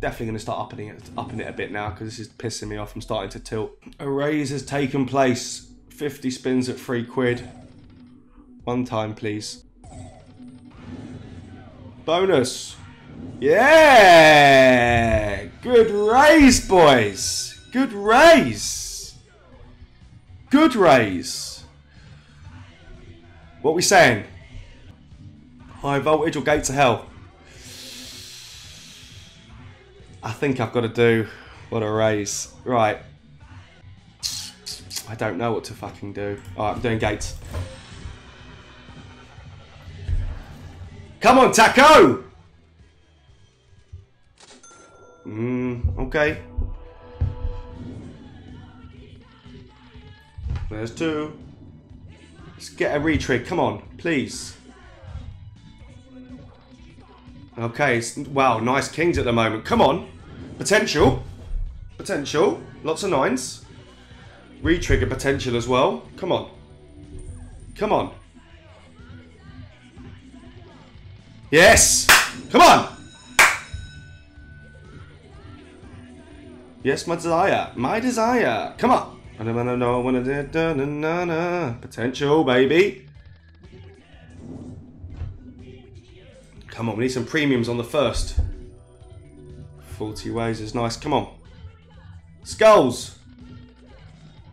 definitely going to start upping it, upping it a bit now because this is pissing me off. I'm starting to tilt. A raise has taken place. 50 spins at three quid. One time, please. Bonus. Yeah! Good raise, boys. Good raise. Good raise. What we saying? High voltage or gate to hell? I think I've got to do what a raise. Right. I don't know what to fucking do. Alright, I'm doing gates. Come on, Taco! Mmm, okay. There's two. Let's get a retrig. Come on, please. Okay, wow, nice kings at the moment. Come on. Potential. Potential. Lots of nines. Retrigger potential as well. Come on. Come on. Yes! Come on! Yes, my desire. My desire. Come on. I don't know. I want to. Potential, baby. Come on, we need some premiums on the first. 40 ways is nice. Come on. Skulls.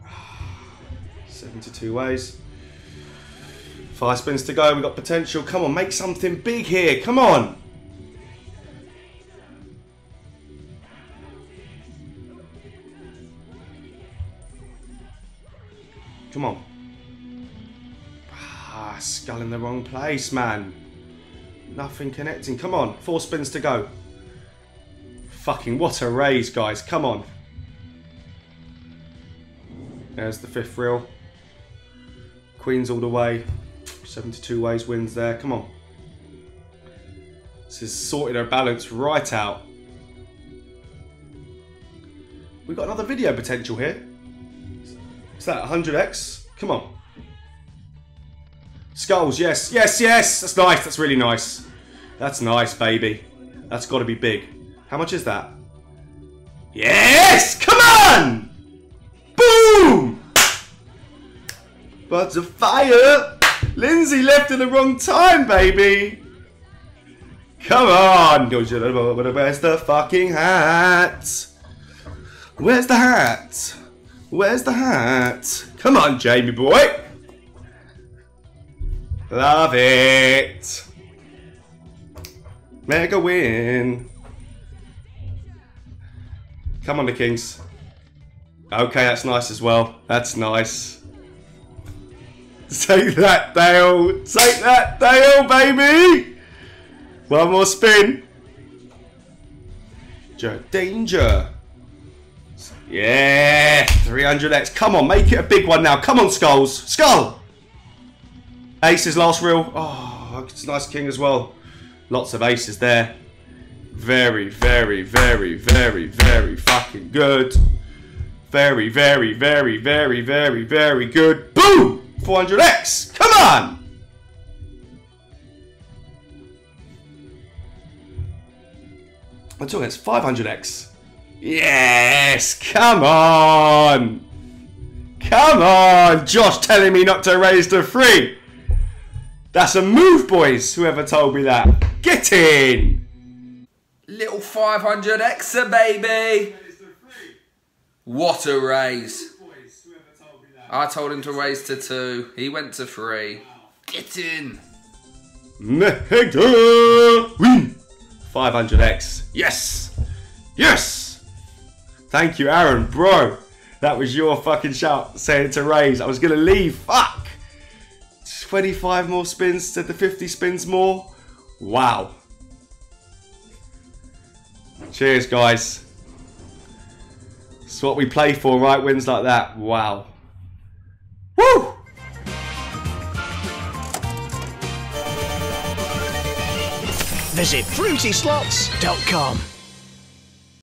72 ways. Five spins to go. We've got potential. Come on, make something big here. Come on. Come on. Ah, skull in the wrong place, man. Nothing connecting. Come on. Four spins to go. Fucking what a raise, guys. Come on. There's the fifth reel. Queens all the way. 72 ways wins there. Come on. This has sorted our balance right out. We've got another video potential here. Is that 100x? Come on. Skulls, yes, yes, yes. That's nice. That's really nice. That's nice, baby. That's got to be big. How much is that? Yes! Come on! Boom! But of fire! Lindsay left at the wrong time, baby! Come on! Where's the fucking hat? Where's the hat? Where's the hat? Come on, Jamie boy! Love it! Mega win! Come on, the Kings. Okay, that's nice as well. That's nice. Take that, Dale! Take that, Dale, baby! One more spin. Danger. Yeah, 300x. Come on, make it a big one now. Come on, Skulls. Skull! Aces last reel. Oh, it's a nice king as well. Lots of aces there. Very, very, very, very, very fucking good. Very, very, very, very, very, very good. Boom! 400x. Come on! I'm talking it's 500x. Yes! Come on! Come on! Josh telling me not to raise to three. That's a move, boys, whoever told me that. Get in! Little 500 Exa, baby! What a raise. I told him to raise to two. He went to three. Get in! Mega win! 500x. Yes! Yes! Thank you, Aaron. Bro, that was your fucking shout saying to raise. I was going to leave. Fuck! 25 more spins to the 50 spins more. Wow. Cheers, guys. It's what we play for, right? Wins like that. Wow. Woo! Visit FruitySlots.com.